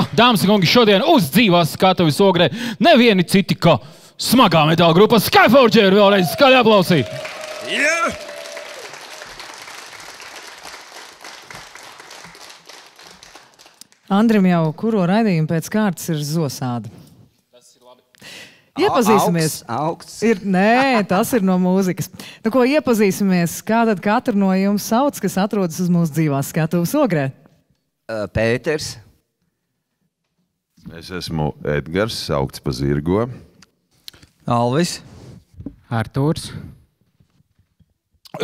Jā, dāmas un kungi, šodien uz dzīvās skatuves ogrē nevieni citi kā smagā metāla grupa Skyforger. Vēlreiz skaļi aplausīt! Yeah. Andrim jau kuro raidījumu pēc kārtas ir zosāda. Iepazīsimies. Augsts, augsts. Ir, nē, tas ir no mūzikas. Nu, ko iepazīsimies? Kā tad katru no jums sauc, kas atrodas uz mūsu dzīvās skatuves ogrē? Uh, Pēters. Es esmu Edgars, saukts par zirgo. Alvis. Artūrs.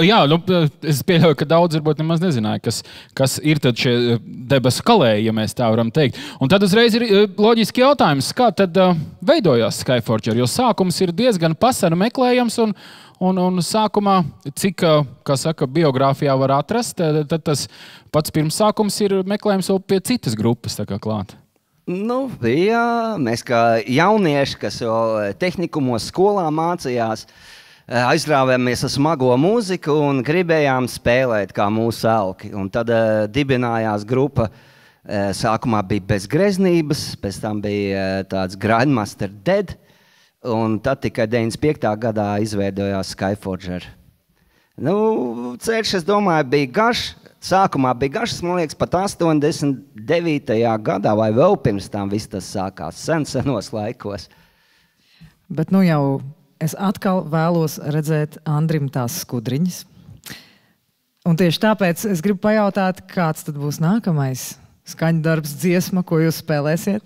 Jā, nu, es pieļauju, ka daudz varbūt nemaz nezināja, kas, kas ir šie debesu kalēji, ja mēs tā varam teikt. Un tad uzreiz ir eh, loģiski jautājums, kā tad uh, veidojās Skyforger? Jo sākums ir diezgan pasenu meklējams. Un, Un, un sākumā, cik saka, biogrāfijā var atrast, tad, tad tas pats pirmsākums ir meklējums vēl pie citas grupas klāt. Nu, jā, mēs kā jaunieši, kas vēl tehnikumos, skolā mācījās, aizrāvāmies ar smago mūziku un gribējām spēlēt kā mūsu elki. Un tad uh, dibinājās grupa. Uh, sākumā bija bez greznības, pēc tam bija uh, tāds Grandmaster Dead. Un tad tikai 95. gadā izveidojās Skyforger. Nu, ceļš, es domāju, bija garš. Sākumā bija garš, man liekas, pat 89. gadā, vai vēl pirms tam viss tas sākās sen, senos laikos. Bet nu jau es atkal vēlos redzēt Andrim tās skudriņas. Un tieši tāpēc es gribu pajautāt, kāds tad būs nākamais skaņdarbs, dziesma, ko jūs spēlēsiet?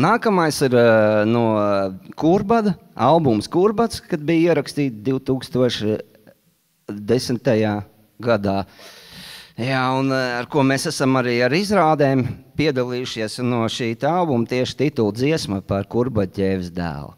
Nākamais ir uh, no Kurbada, albums Kurbats, kad bija ierakstīts 2010. gadā. Jā, un ar ko mēs esam arī ar izrādēm piedalījušies no šī albuma tieši titula dziesma par Kurbaģēvas dēlu.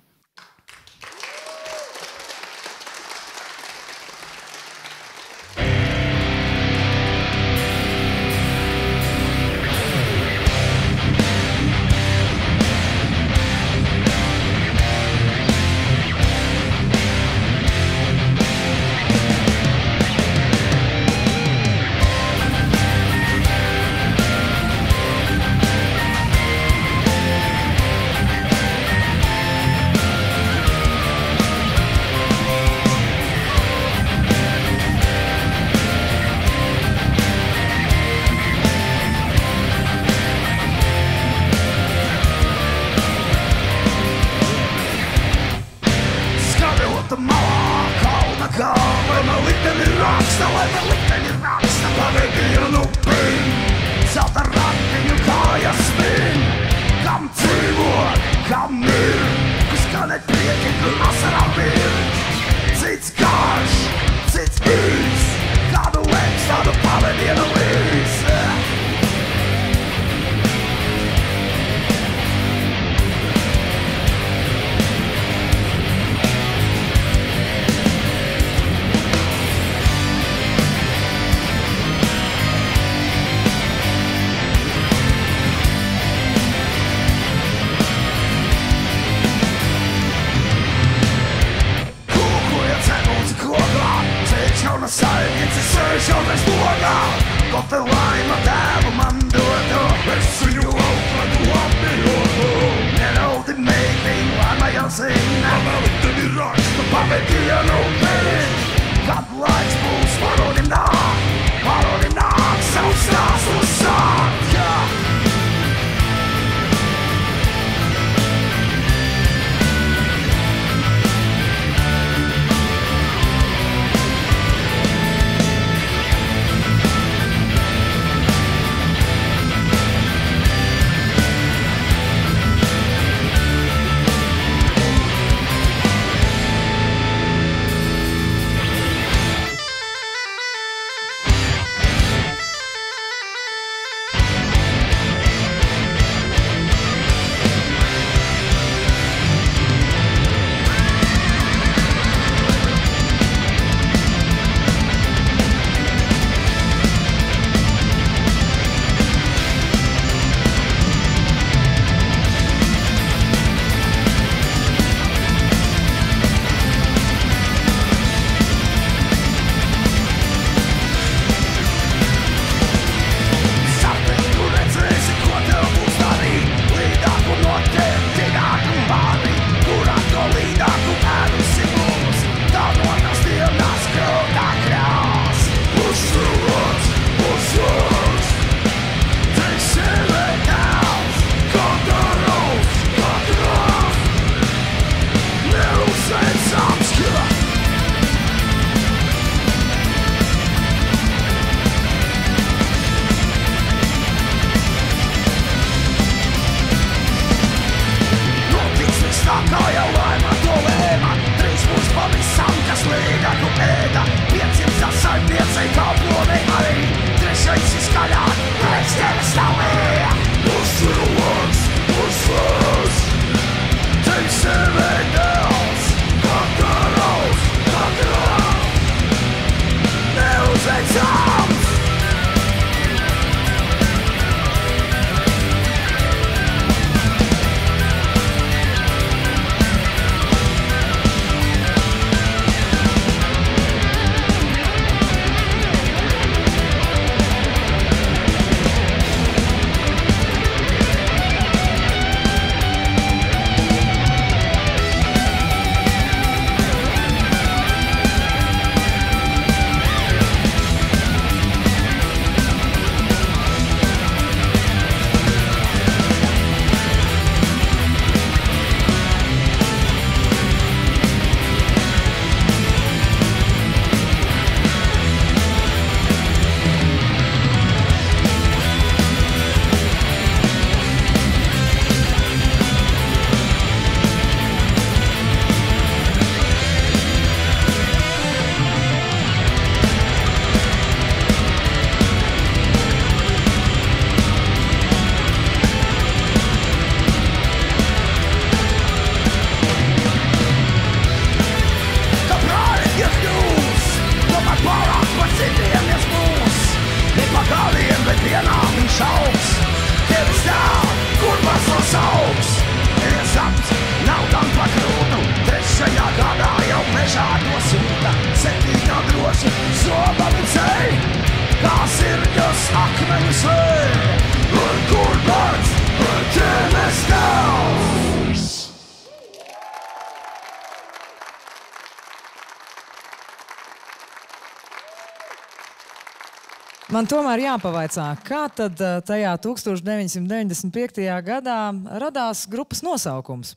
Man tomēr jāpavaicā, kā tad eh, tajā 1995. gadā radās grupas nosaukums?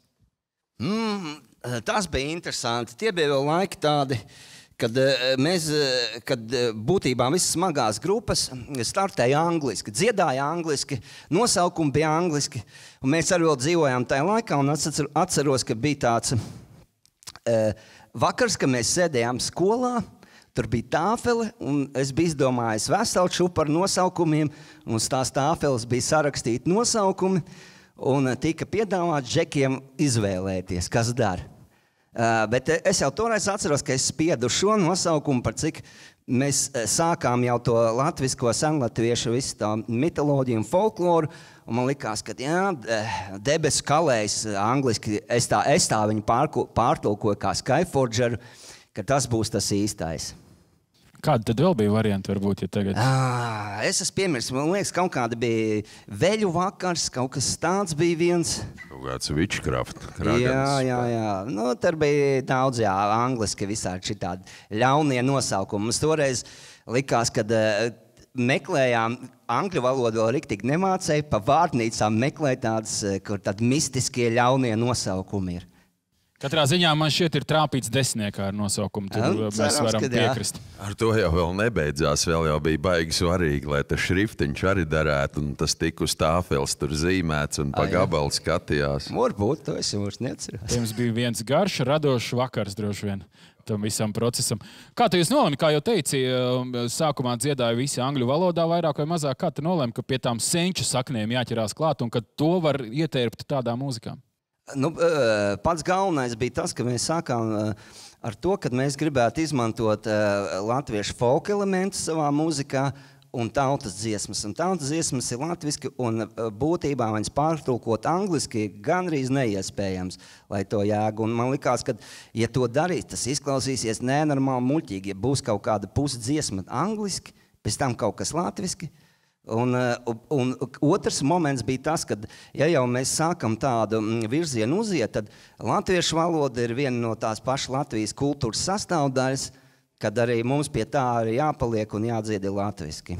Mm, tas bija interesanti. Tie bija vēl laiki tādi, kad eh, mēs, eh, kad eh, būtībā visas smagās grupas startēja angliski, dziedāja angliski, nosaukumi bija angliski. Mēs arī dzīvojām tajā laikā, un atcer- atceros, ka bija tāds vakars, kad mēs sēdējām skolā. Tur bija tāfele, un es biju izdomājis veselu čupu ar nosaukumiem, un uz tās tāfeles bija sarakstīti nosaukumi, un tika piedāvāts džekiem izvēlēties, kas dara. Uh, bet es jau toreiz atceros, ka es spiedu šo nosaukumu, par cik mēs sākām jau to latviešu, senlatviešu, visu tā mitoloģiju un folkloru. Un man liekas, ka jā, debesu kalējs, angliski es tā, es tā viņu pārko- pārtulkoju kā Skyforger, ka tas būs tas īstais. Kāda tad vēl bija varianti, varbūt, ja tagad? Ah, es esmu piemirsis, man liekas, kaut kāda bija veļu vakars, kaut kas tāds bija viens. Kaut kāds witchcraft. Jā, jā, jā. Nu, tur bija daudz, jā, angliski visādi šitādi ļaunie nosaukumi. Mums toreiz likās, ka uh, meklējām angļu valodu vēl riktīgi nemācēja, pa vārnīcām meklēt tādas, kur tādi mistiskie ļaunie nosaukumi ir. Katrā ziņā man šķiet, ir trāpīts desmitniekā ar nosaukumu. Tur Nu, mēs cerams, varam piekrist. Ar to jau vēl nebeidzās. Vēl jau bija baigi svarīgi, lai tas šriftiņš arī derētu, un tas tika uz tāfeles tur zīmēts un pa gabalu skatījās. Varbūt to es vairs neatceros. Jums bija viens garš, radošs vakars droši vien. Tam visam procesam. Kā tu nolēmi, kā jau teici, eh, sākumā dziedāja visi angļu valodā, vairāk vai mazāk. Kā tu nolēmi, ka pie tām senču saknēm jāķerās klāt un ka to var ietērpt tādā mūzikā? Nu, eh, pats galvenais bija tas, ka mēs sākām eh, ar to, ka mēs gribētu izmantot eh, latviešu folk elementus savā mūzikā un tautas dziesmas. Un tautas dziesmas ir latviešu, un būtībā viņas pārtulkot angliski gandrīz neiespējams, lai to jēgu. Un man liekas, ka, ja to darīs, tas izklausīsies nenormāli muļķīgi. Ja būs kaut kāda pusdziesma angliski, pēc tam kaut kas latviešu. Un, eh, un otrs moments bija tas, ka, ja jau mēs sākam tādu mm, virzienu uziet, tad latviešu valoda ir viena no tās pašas Latvijas kultūras sastāvdaļas, kad arī mums pie tā ir jāpaliek un jādzied latviešu.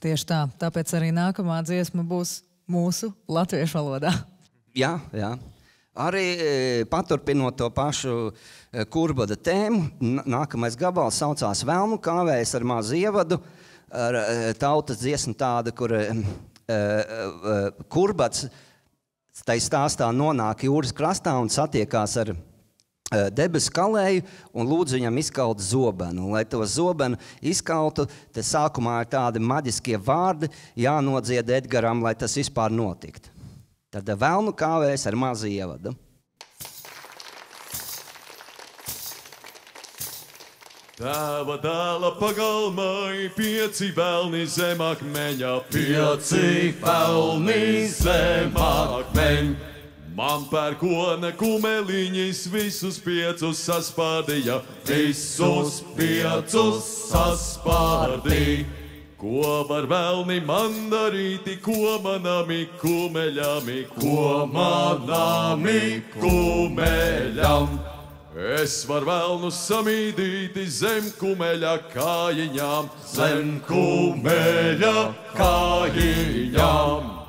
Tieši tā, tāpēc arī nākamā dziesma būs mūsu latviešu valodā. Jā, jā. Arī e, paturpinot to pašu e, kurbada tēmu, nākamais gabals saucās Vēlnu kāvējas ar mazu ievadu, e, tautas dziesmu tādu, kur e, e, e, kurbats tai stāstā nonāk jūras krastā un satiekās ar eh, debesu kalēju un lūdzu viņam izkaut zobenu. Lai to zobenu izkautu, tad sākumā ir tādi maģiskie vārdi jānodzied Edgaram, lai tas vispār notiktu. Tad vēlnu kāvēs ar mazu ievadu. Tēva dēla pagalmai pieci velni zem akmeņa, pieci velni zem akmeņa. Man pērkona kumeliņas visus piecus saspādīja, visus piecus saspādīja. Ko var vēlni man darīt, ko manami kumeļami, ko manami kumeļam? Es varu vēlnu samīdīt zem kumeļa kājiņām, zem kumeļa kājiņām.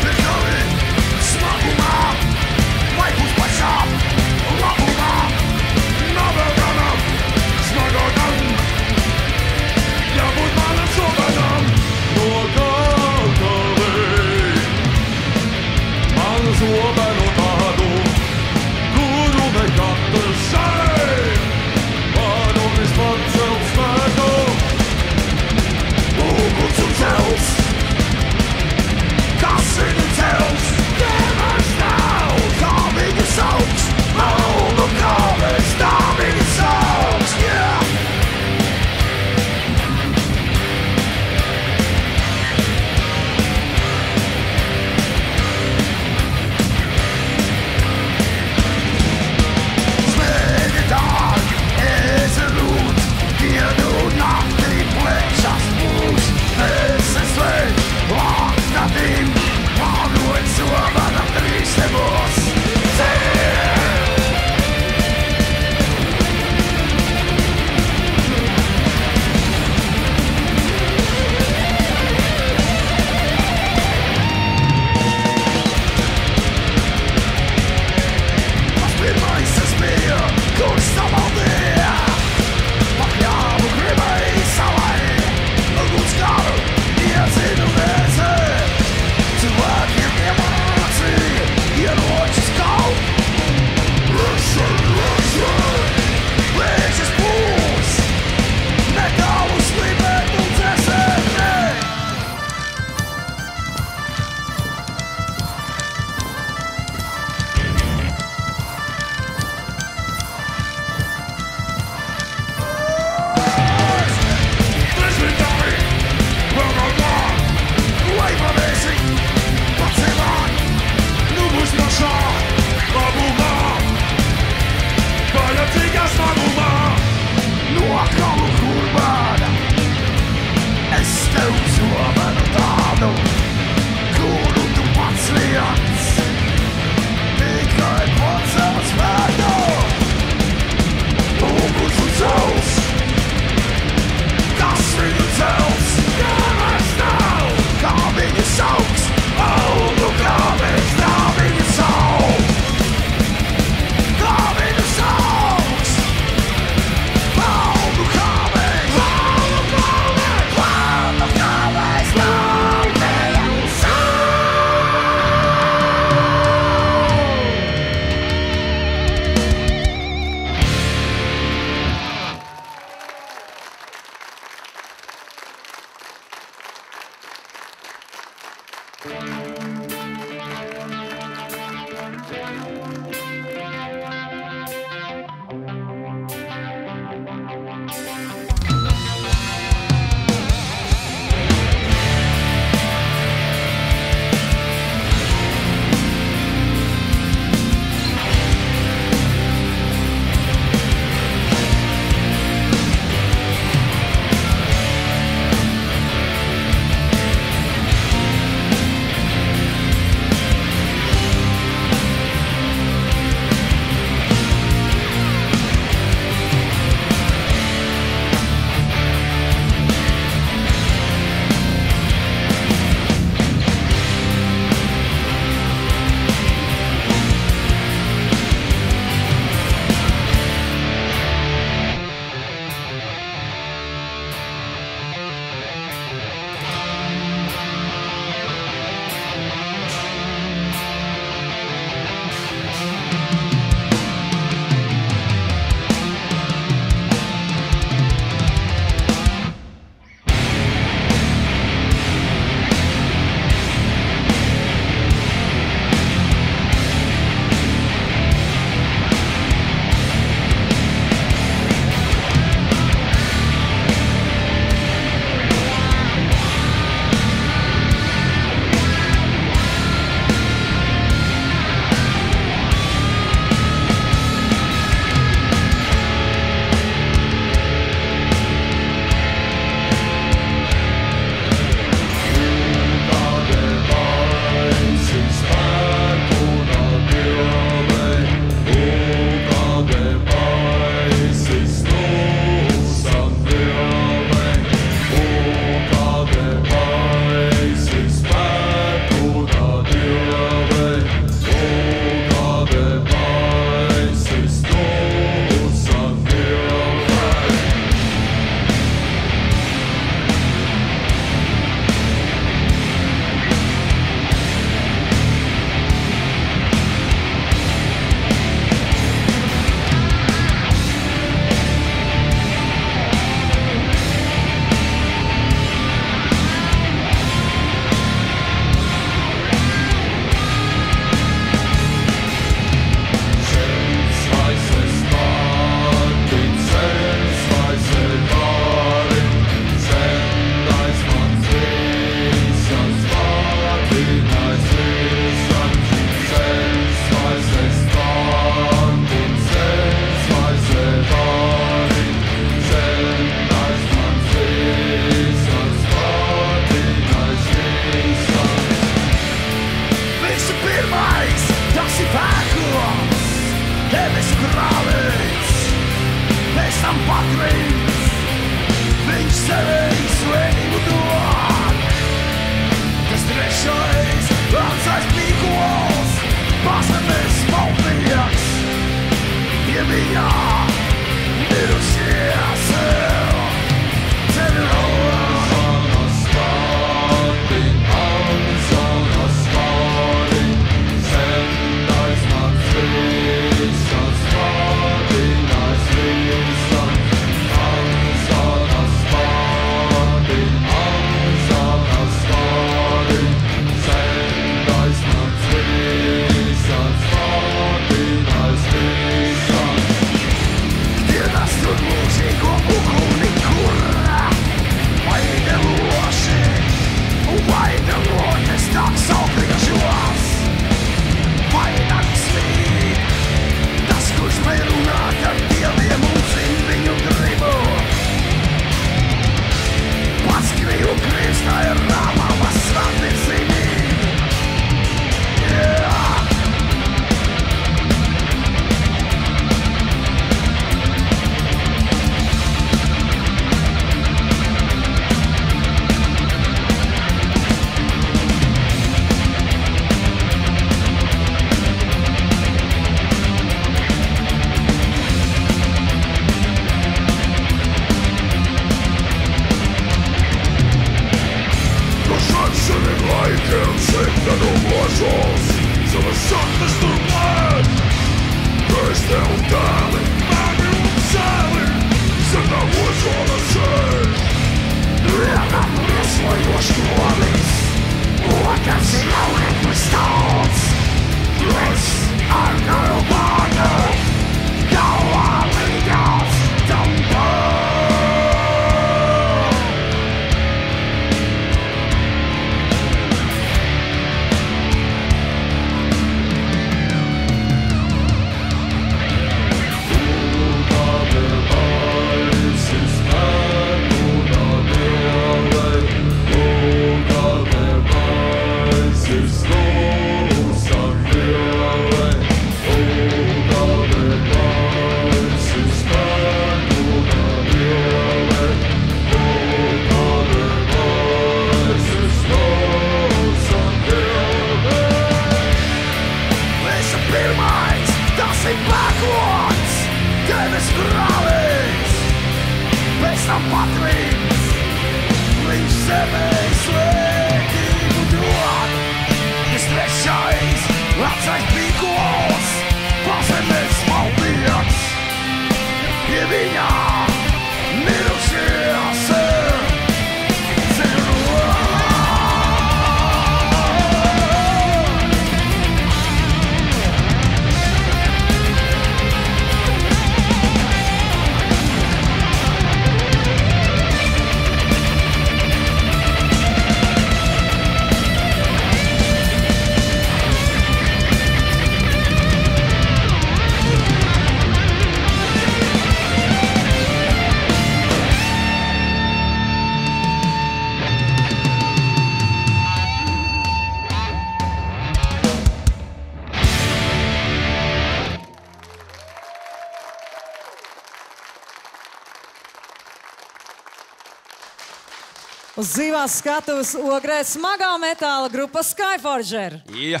Uz skatuves ogrē smagā metāla grupa Skyforger. Jā.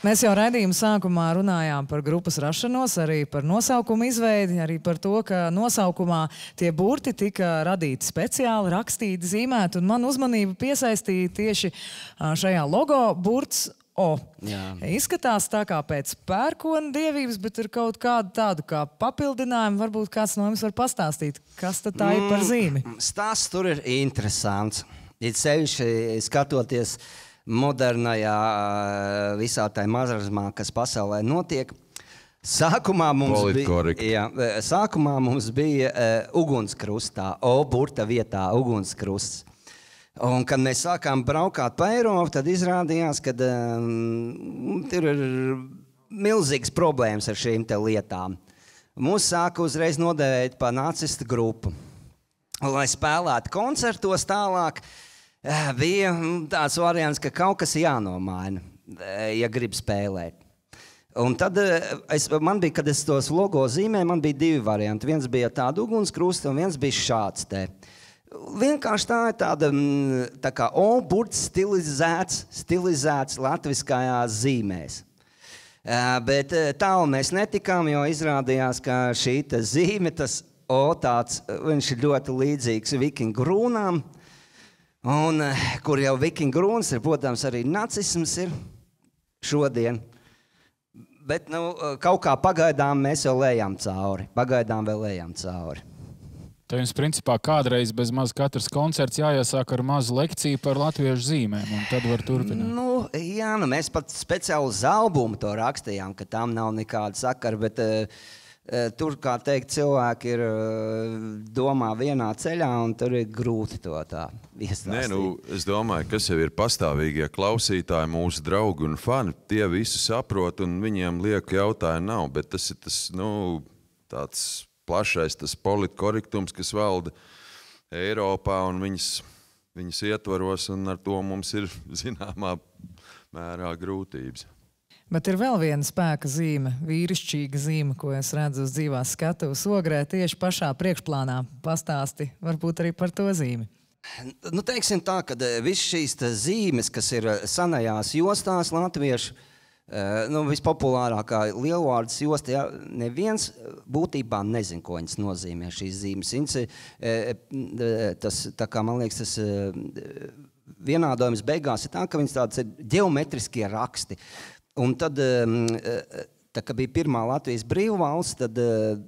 Mēs jau raidījuma sākumā runājām par grupas rašanos, arī par nosaukumu izveidi, arī par to, ka nosaukumā tie burti tika radīti speciāli, rakstīti, zīmēti. Man uzmanību piesaistīja tieši šajā logo burts O. Jā. Izskatās tā kā pēc pērkona dievības, bet ir kaut kāda tāda kā papildinājuma. Varbūt kāds no jums var pastāstīt, kas tad tā ir par zīmi. Stāsts tur ir interesants. Ir sevišķi skatoties modernajā ā, visā tajā mazrazmā, kas pasaulē notiek. Sākumā mums, bija, jā, e, sākumā mums bija uh, ugunskrustā, O burta vietā ugunskrusts. Un, kad mēs sākām braukt pa Eiropu, tad izrādījās, ka um, tur ir milzīgas problēmas ar šīm lietām. Mūs sāka uzreiz nodēvēt par nacistu grupu. Lai spēlētu koncertos tālāk, eh, bija mm, tāds variants, ka kaut kas jānomaina, eh, ja grib spēlēt. Un tad eh, es, man bija, kad es tos logo zīmēju, man bija divi varianti. Viens bija tāds ugunskrusts, un viens bija šāds. Te. Vienkārši tā ir tāda mm, tā kā O-burts stilizēts, stilizēts latviskajās zīmēs. Bet tālu mēs netikām, jo izrādījās, ka šī zīme, tas O, tāds, viņš ir ļoti līdzīgs vikingu rūnām. Un, kur jau vikingu rūnas ir, protams, arī nacisms ir šodien. Bet nu, kaut kā pagaidām mēs jau lejam cauri. Pagaidām vēl lejam cauri. Te jums, principā, kādreiz bez maz katrs koncerts jāiesāk ar mazu lekciju par latviešu zīmēm, un tad var turpināt. Nu, jā, nu mēs pat speciāli uz albumu to rakstījām, ka tam nav nekāda sakara. Bet, uh, Tur, kā teikt, cilvēki ir uh, domā vienā ceļā, un tur ir grūti to tā iestrādāt. Nē, nu, es domāju, kas jau ir pastāvīgie klausītāji, mūsu draugi un fani. Tie visi saprot, un viņiem lieku jautājumu nav. Bet tas ir tas nu, tāds plašais tas politkorektums, kas valda Eiropā un viņas, viņas ietvaros, un ar to mums ir zināmā mērā grūtības. Bet ir vēl viena spēka zīme, vīrišķīga zīme, ko es redzu uz dzīvās skatuves ogrē tieši pašā priekšplānā. Pastāsti varbūt arī par to zīmi. Nu, teiksim tā, ka visas šīs te zīmes, kas ir eh, senajās jostās, latviešu, eh, nu, vispopulārākā lielvārdas josta, ja, neviens eh, būtībā nezina, ko viņas nozīmē. Šīs zīmes. Viņas, eh, tas, tā kā, man liekas, tas eh, vienādojums beigās ir tā, ka viņas tādas ir geometriskie raksti. Un tad, em, eh, tā, kad bija pirmā Latvijas brīvvalsts, tad eh,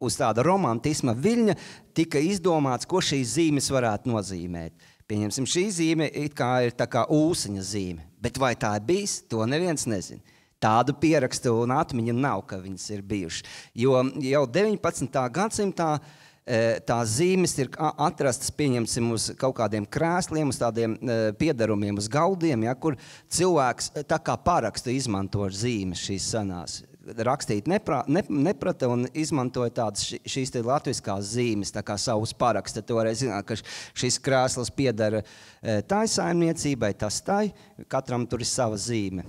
uz tāda romantisma viļņa tika izdomāts, ko šīs zīmes varētu nozīmēt. Pieņemsim, šī zīme kā ir tā kā ūsuņa zīme, bet vai tā ir bijis, to neviens nezina. Tādu pierakstu un atmiņu nav, ka viņas ir bijušas. Jo jau 19. gadsimtā eh, tās zīmes ir atrastas pieņemsim, uz kaut kādiem krēsliem, uz tādiem eh, piedarumiem, uz galdiem, ja, kur cilvēks eh, tā kā parakstu izmanto zīmes šīs senās. Rakstīt neprā, ne, neprata un izmantoja tādas šīs latviskās zīmes, tā kā savus parakstus. Toreiz zināt, ka šis krēsls piedara eh, tai saimniecībai, tas tai, katram tur ir sava zīme.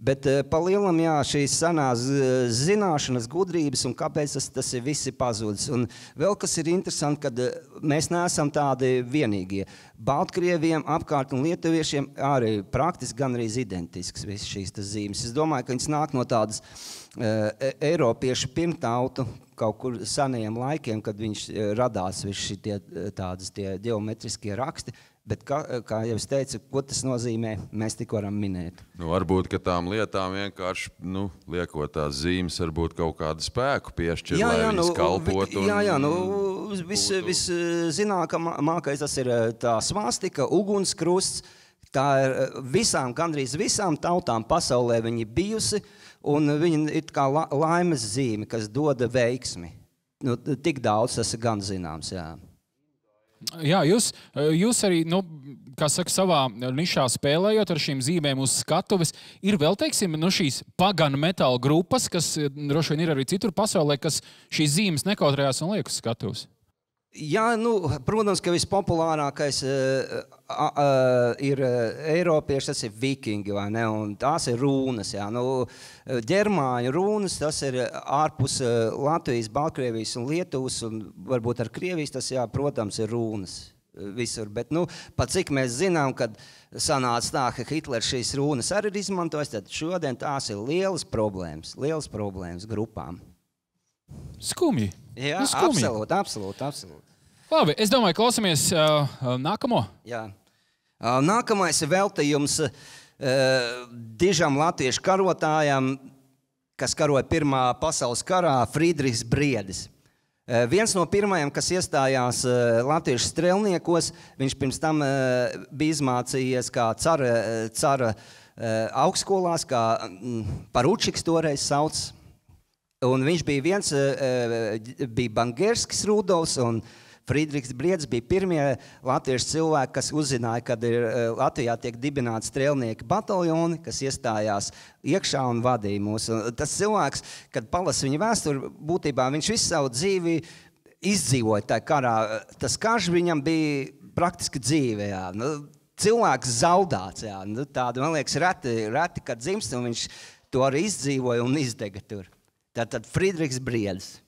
Bet eh, pa lielam, jā, šīs senās eh, zināšanas, gudrības un kāpēc tas, tas ir visi pazudis. Un vēl kas ir interesanti, kad mēs neesam tādi vienīgie. Baltkrieviem apkārt un lietuviešiem arī praktiski gan arī identisks visas šīs zīmes. Es domāju, ka viņas nāk no tādas uh, eiropiešu pirmtautu kaut kur senajiem laikiem, kad viņš eh, radās visi šie tādas tie geometriskie raksti. Bet, kā, kā jau es teicu, ko tas nozīmē, mēs tik varam minēt. Nu, varbūt ka tām lietām vienkārši nu, liekot tās zīmes, varbūt kaut kādu spēku piešķirt, lai viņas kalpotu. vi- Jā, jā, nu, un viss būtu- viszināmākais tas ir tā svastika, ugunskrusts. Tā ir visām, gandrīz visām tautām pasaulē viņa ir bijusi, un viņa ir kā la, laimes zīme, kas dod veiksmi. Nu, tik daudz tas ir gan zināms. Jā. Jā, jūs, jūs arī, nu, kā saka, savā nišā spēlējot ar šīm zīmēm uz skatuves, ir vēl, teiksim, nu, šīs paganu metāla grupas, kas eh, droši vien ir arī citur pasaulē, kas šīs zīmes nekautrējās un liek uz skatuves. Jā, nu, protams, ka vispopulārākais uh, uh, ir uh, Eiropieši, tas ir vikingi, vai ne? Un tās ir rūnas. Jā. Nu, ģermāņu rūnas, tas ir ārpus uh, Latvijas, Baltkrievijas un Lietuvas, un varbūt ar Krievijas tas, jā, protams, ir rūnas visur. Bet, nu, pat cik mēs zinām, kad sanāca tā, ka Hitlers šīs runas arī ir izmantojis, tad šodien tās ir lielas problēmas, lielas problēmas grupām. Skumji. Jā, Nu, skumji. absolūti, absolūti, absolūti. Labi, es domāju, klausāmies uh, uh, nākamo. Jā. Ā, Nākamais ir veltījums uh, dižam latviešu karotājam, kas karoja Pirmā pasaules karā, Friedrichs Briedis. Uh, Viens no pirmajiem, kas iestājās uh, latviešu strēlniekos, viņš pirms tam uh, bija izmācījies kā cara, uh, cara uh, augstskolās, kā mm, paručiks toreiz sauc. Un viņš bija viens, eh, eh, bija Bangerskis Rudolfs un Friedrichs Briedis bija pirmie latviešu cilvēki, kas uzzināja, kad ir eh, Latvijā tiek dibināti strēlnieki bataljoni, kas iestājās iekšā un vadīja mūs. Un tas cilvēks, kad palasa viņa vēsturi, būtībā viņš visu savu dzīvi izdzīvoja tajā karā. Tas karš viņam bija praktiski dzīvē. Jā. Nu, cilvēks zaudāts. Jā. Nu, tādu, man liekas, reti, reti kad dzimst, un viņš to arī izdzīvoja un izdega tur. Tātad Friedrichs Briedis.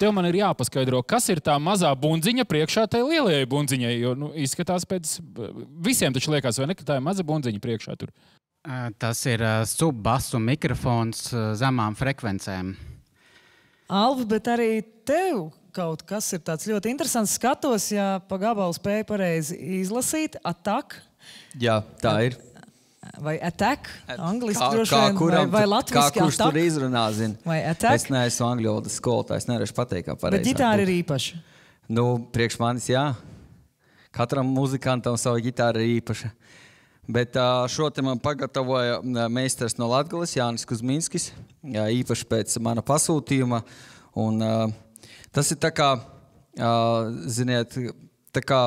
Tev man ir jāpaskaidro, kas ir tā mazā bundziņa priekšā tai lielajai bundziņai. Jo nu, izskatās pēc visiem, taču liekas, vai ne, ka tā ir maza bundziņa priekšā tur. Tas ir ā, subbasu mikrofons ā, zemām frekvencēm. Alva, bet arī tev kaut kas ir tāds ļoti interesants. Skatos, ja pa gabalu spēju pareizi izlasīt, attack Jā, tā ir. Vai attack, angliski droši vien, kuram, vai, vai latviski kurš tur attack, izrunā, zina. vai attack, Es neesmu angļu valodas skolotājs, nevarēšu pateikt, kā bet pareizi. ģitāra ir īpaša. Nu, priekš manis, jā. Katram muzikantam sava ģitāra ir īpaša. Bet šo te man pagatavoja meistars no Latvijas, Jānis Kuzminskis, jā, īpaši pēc mana pasūtījuma. Un, tas ir tā kā, ziniet, tā kā,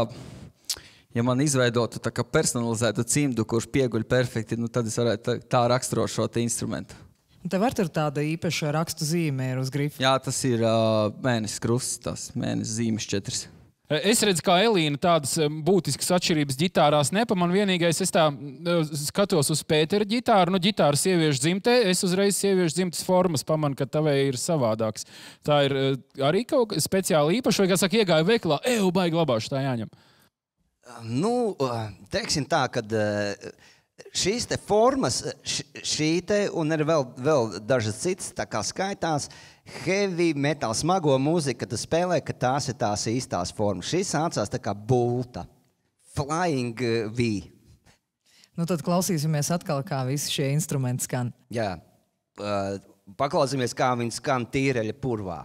ja man izveidotu personalizētu cimdu, kurš pieguļ perfekti, nu, tad es varētu tā, raksturot šo instrumentu. Un Tev var tur tāda īpaša rakstu zīme ir uz grifa. Jā, tas ir uh, mēnesis krusts, tas mēnesis zīmes četras. Es redzu, kā Elīna tādas būtiskas atšķirības ģitārās nepamanu. Vienīgais, es tā skatos uz Pētera ģitāru, nu, ģitāra sieviešu dzimtē. Es uzreiz sieviešu dzimtes formas pamanu, ka tavai ir savādāks. Tā ir arī kaut kas speciāli īpašs, vai kā saka, iegāja veikalā, eju, baigi labāšu, tā jāņem. Nu, teiksim tā, ka šīs te formas, šī te un ir vēl, vēl dažas citas, tā kā skaitās, heavy metal, smago mūziku, kad spēlē, ka tās ir tās īstās formas. Šis sācās tā kā bulta, flying V. Nu, tad klausīsimies atkal, kā visi šie instrumenti skan. Jā, paklausīsimies, kā viņi skan tīreļa purvā.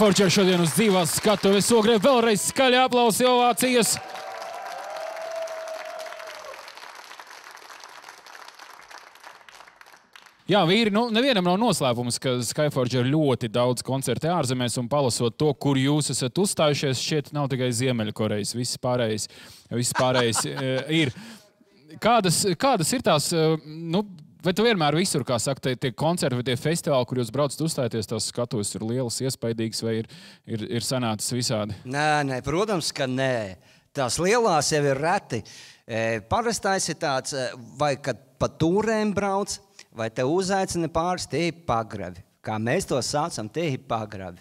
Skyforger šodien uz dzīvās skatuves ogrē vēlreiz skaļi aplausi ovācijas. Jā, vīri, nu, nevienam nav noslēpums, ka Skyforge ir ļoti daudz koncertu ārzemēs, un palasot to, kur jūs esat uzstājušies, šķiet, nav tikai Ziemeļkorejas. Viss pārējais, viss pārējais eh, ir. Kādas, kādas ir tās, eh, nu, vai tu vienmēr visur, kā saka, tie, tie koncerti vai tie festivāli, kur jūs braucat uzstāties, tās skatuves ir lielas, iespaidīgas, vai ir, ir, ir sanācis visādi? Nē, nē, protams, ka nē. Tās lielās jau ir reti. E, Parastais ir tāds, e, vai kad pa tūrēm brauc, vai te uzaicina pāris tie pagravi. Kā mēs to saucam, tie ir pagravi.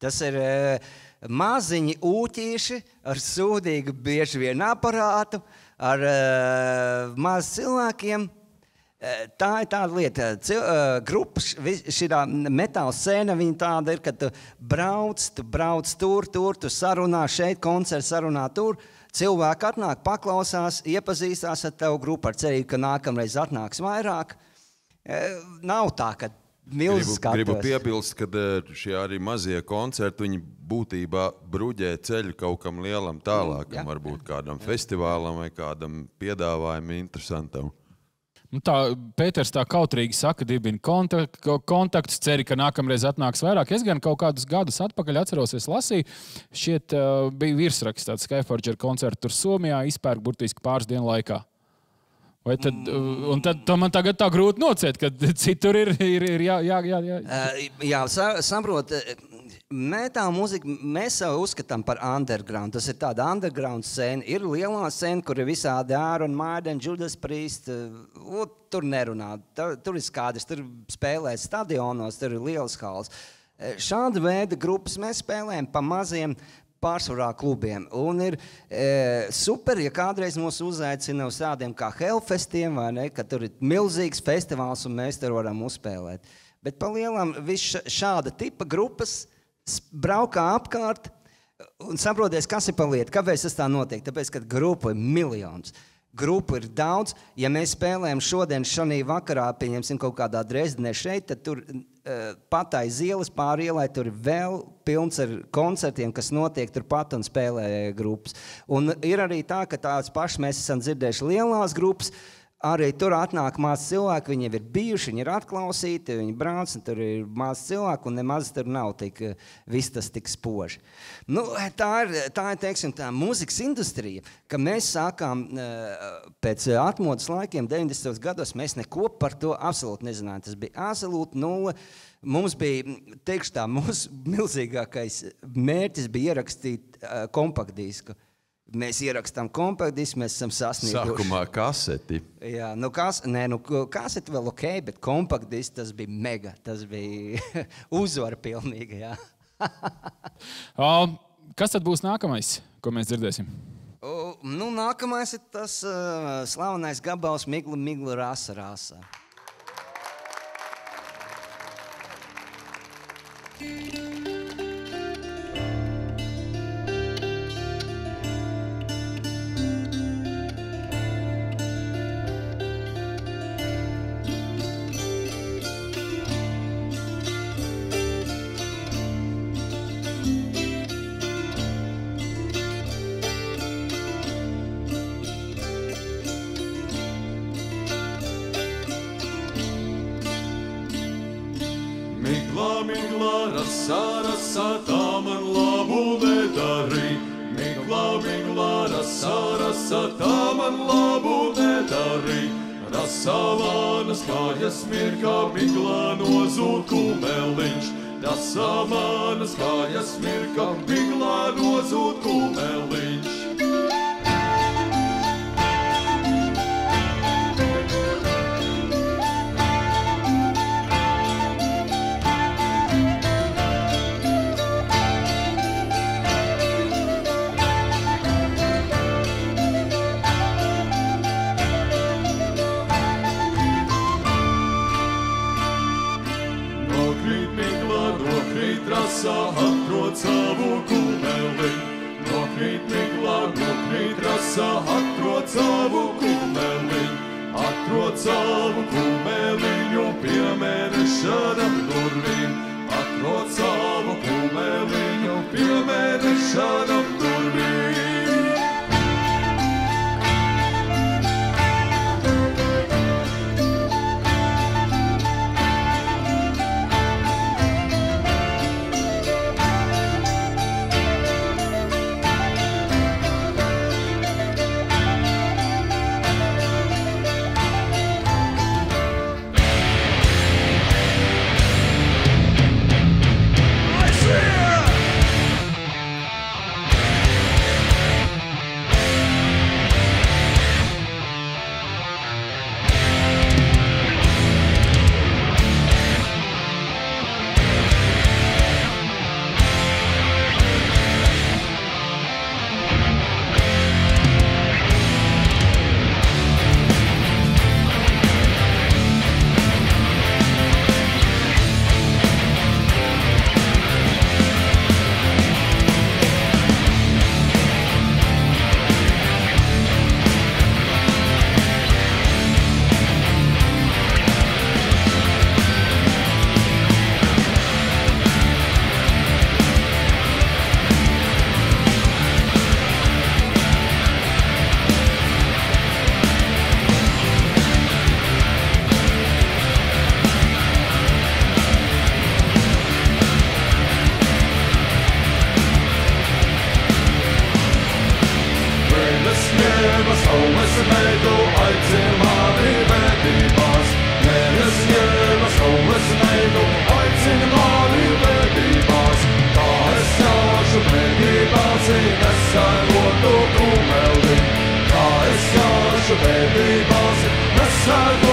Tas ir e, maziņi ūķīši ar sūdīgu bieži vien aparātu, ar e, maz cilvēkiem. E, Tā ir tāda lieta, ka grupas, šī metāla scēna, viņa tāda ir, ka tu brauc, tu brauc tur, tur, tu sarunā šeit, koncerts sarunā tur. Cilvēki atnāk, paklausās, iepazīstās ar tevu grupu ar cerību, ka nākamreiz atnāks vairāk. Nav tā, ka Gribu, milzīgs gribu piebilst, ka eh, šie arī mazie koncerti viņi būtībā bruģē ceļu kaut kam lielam, tālākam, jā. varbūt kādam festivālam vai kādam piedāvājumam interesantam. Nu, tā Pēters tā kautrīgi saka, dibina kontak kontaktus, ceri, ka nākamreiz atnāks vairāk. Es gan kaut kādus gadus atpakaļ atceros, es lasīju, šķiet, uh, bija virsraksts tāds Skyforger koncerts tur Somijā, izpērk burtiski pāris dienu laikā. Vai tad, uh, un tad to man tagad tā grūti nociet, ka citur ir, ir, ir jā, jā, jā, jā. Uh, Jā, sa- saprot, metāla mūzika mēs jau uzskatām par underground. Tas ir tāds underground scēna. Ir lielā scēna, kur ir visādi ārā un maideni, Judas Priest. uh, Tur nerunā. Tur, tur ir skaidrs, tur spēlē stadionos, tur ir liels hals. Eh, Šāda veida grupas mēs spēlējam pa maziem. Pārsvarā klubiem. Un ir e, super, ja kādreiz mūs uzaicina uz tādiem kā Hellfestiem, vai ne, ka tur ir milzīgs festivāls un mēs tur varam uzspēlēt. Bet pa lielam viss šāda tipa grupas braukā apkārt un saproties, kas ir pa lietu. Kāpēc tas tā notiek? Tāpēc, ka grupu ir miljons. Grupu ir daudz. Ja mēs spēlējam šodien, šajā vakarā, pieņemsim, kaut kādā Dresdenē šeit, tad tur uh, patai ielas pāri ielai, tur ir vēl pilns ar koncertiem, kas notiek turpat un spēlē grupas. Un ir arī tā, ka tādas pašas mēs esam dzirdējuši lielās grupas. Arī tur atnāk maz cilvēku, viņi jau ir bijuši, viņi ir atklausīti, viņi brauc, un tur ir maz cilvēku, un nemaz tur nav tik, eh, viss tas tik spoži. Nu, tā ir, tā ir teiksim, tā mūzikas industrija, ka mēs sākām eh, pēc eh, atmodas laikiem, 90. gados, mēs neko par to absolūti nezinājām. Tas bija absolūti nulle. Mums bija, teikšu tā, mūsu milzīgākais mērķis bija ierakstīt uh, kompaktdisku. Mēs ierakstām kompaktdisku, mēs esam sasnieguši. Sākumā kaseti. Jā, nu kas, nē, nu, kasete vēl ok, bet kompaktdisks tas bija mega. Tas bija uzvara pilnīga. Jā. O, kas tad būs nākamais, ko mēs dzirdēsim? O, nu, nākamais ir tas uh, slavenais gabals Migla, Migla Rasa. rasa. Miglā, kājas mirkā, miglā nozūd kumeliņš. Rasā manas kājas mirkā, sorry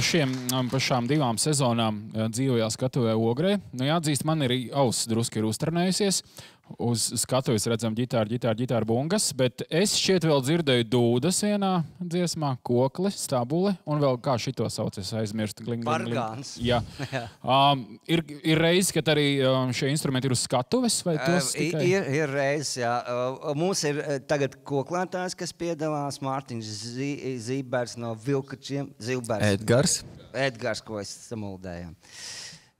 Klau vīri pa, šiem, pa šām divām sezonām eh, dzīvojā skatuvē ogrē. Nu, jāatzīst, man ir auss drusku ir uztrenējusies. Uz skatuves redzam ģitāru, ģitāru, ģitāru bungas, bet es šeit vēl dzirdēju dūdas vienā dziesmā, kokli, stabuli un vēl kā šito sauc, es aizmirstu. Gling, gling, gling. Bargāns. Jā. Jā. Um, ir, ir reizes, kad arī um, šie instrumenti ir uz skatuves, vai tos Uh, tikai? Ir, ir reizes, jā. Uh, Mums ir uh, tagad koklētājs, kas piedalās Mārtiņš Zībērs no Vilkačiem. Zilbērs. Edgars. Edgars, ko es samuldēju.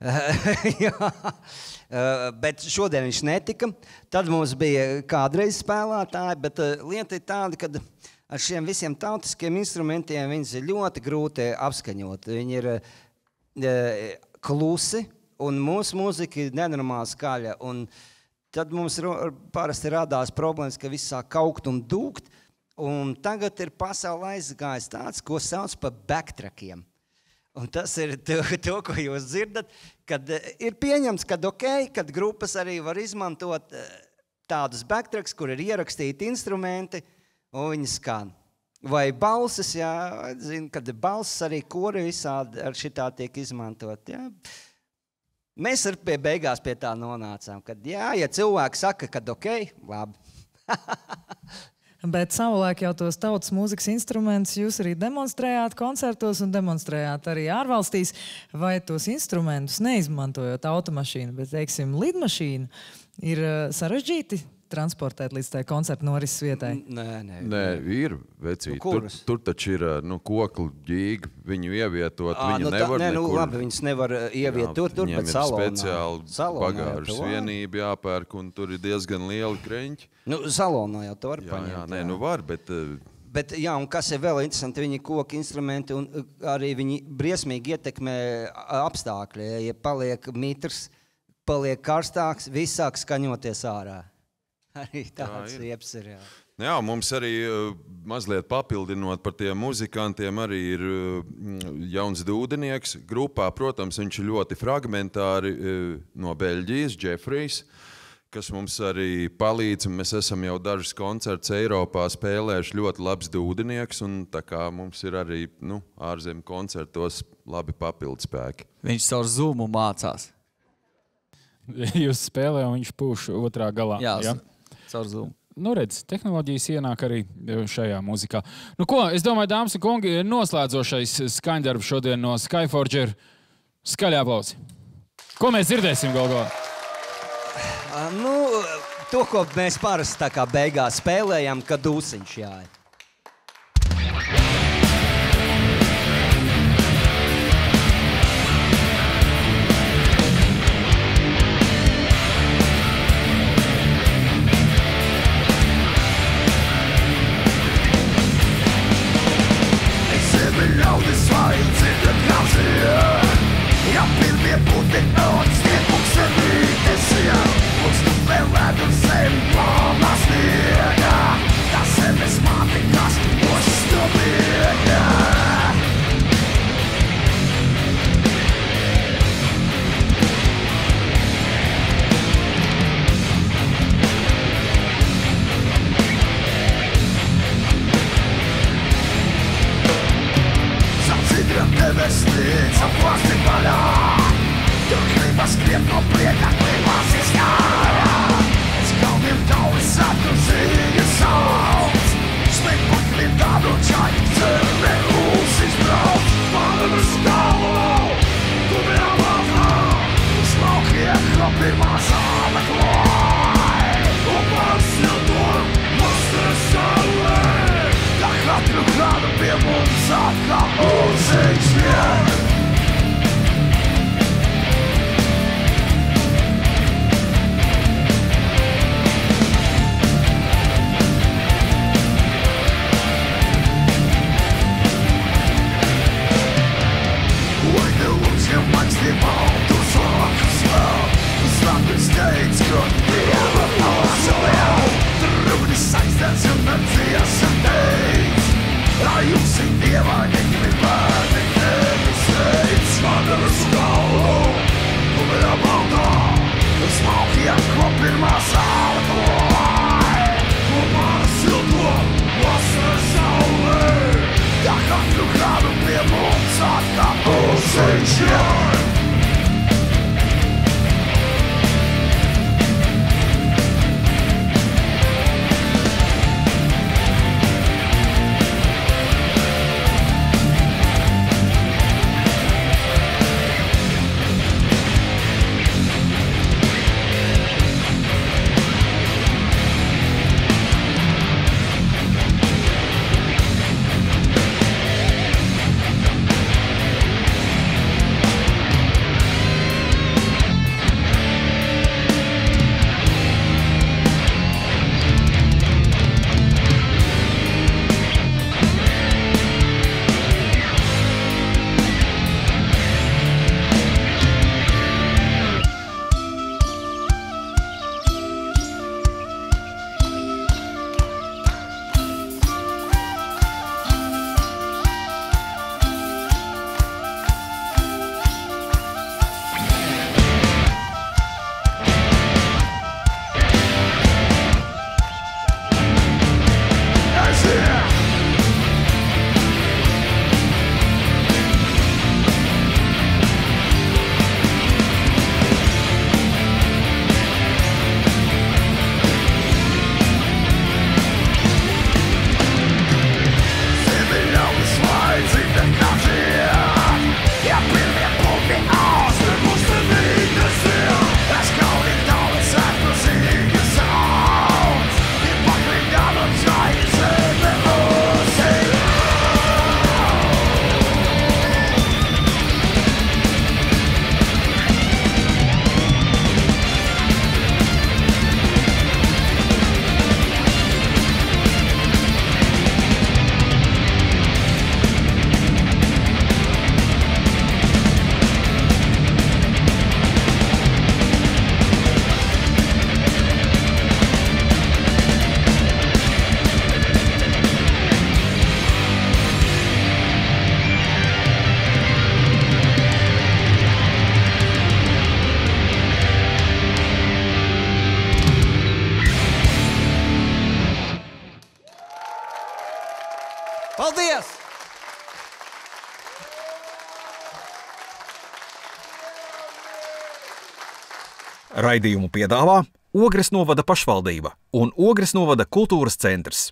Jā, bet šodien viņš netika. Tad mums bija kādreiz spēlētāji, bet uh, lieta ir tāda, ka ar šiem visiem tautiskiem instrumentiem viņus ir ļoti grūti apskaņot. Viņi ir uh, klusi, un mūsu mūzika ir nenormāli skaļa. Tad mums parasti radās problēmas, ka viss sāk kaukt un dūkt. Un tagad ir pasaulē aizgājis tāds, ko sauc par backtrackiem. Un tas ir to, to ko jūs dzirdat, kad eh, ir pieņemts, ka ok, kad grupas arī var izmantot eh, tādus backtracks, kur ir ierakstīti instrumenti, un viņi skan. Vai balsis, jā, zin, kad balsis arī kori visādi ar šitā tiek izmantot. Jā. Mēs ar pie beigās pie tā nonācām, kad jā, ja cilvēki saka, ka ok, labi. Bet savulaik jau tos tautas mūzikas instrumentus jūs arī demonstrējāt koncertos un demonstrējāt arī ārvalstīs. Vai tos instrumentus neizmantojot automašīnu, bet, teiksim, lidmašīnu, ir eh, sarežģīti transportēt līdz tai koncerta norises vietai? Nē, nē. Nē, ir vecīgi. Nu, tur, tur taču ir nu, kokli ģīgi, viņu ievietot. Ā, Viņi nu, tā- nevar nē, nu, nekur. labi, viņas nevar ievietot tur, tur, viņiem bet ir salonā. speciāli Salonā bagāžas tu vienība jāpērk, un tur ir diezgan lieli kreņķi. Nu, salonā jau to var Jā, paņemt. jā, nē, nu var, bet Bet, jā, un kas ir vēl interesanti, viņi ir koku instrumenti, un arī viņi briesmīgi ietekmē apstākļi. Ja paliek mitrs, paliek karstāks, viss sāk skaņoties ārā. Arī tāds ir. ieps ir. Jā. Jā, mums arī uh, mazliet papildinot par tiem muzikantiem, arī ir mm, jauns dūdenieks grupā. Protams, viņš ir ļoti fragmentāri uh, no Beļģijas, Jeffrijs, kas mums arī palīdz. un Mēs esam jau dažus koncertus Eiropā spēlējuši ļoti labs dūdenieks, un tā kā mums ir arī nu, ārzemju koncertos labi papildspēki. Viņš caur zūmu mācās. Jūs spēlējat, un viņš pūš otrā galā. Jā, ja? Caur zūmu. Nu, redz, tehnoloģijas ienāk arī šajā mūzikā. Nu, ko, es domāju, dāmas un kungi, noslēdzošais skaņdarbs šodien no Skyforger. Skaļā aplausi. Ko mēs dzirdēsim, Golgo? A, Nu, to, ko mēs parasti tā kā beigās spēlējam, kad dūsiņš jāiet. Raidījumu piedāvā Ogres novada pašvaldība un Ogres novada kultūras centrs.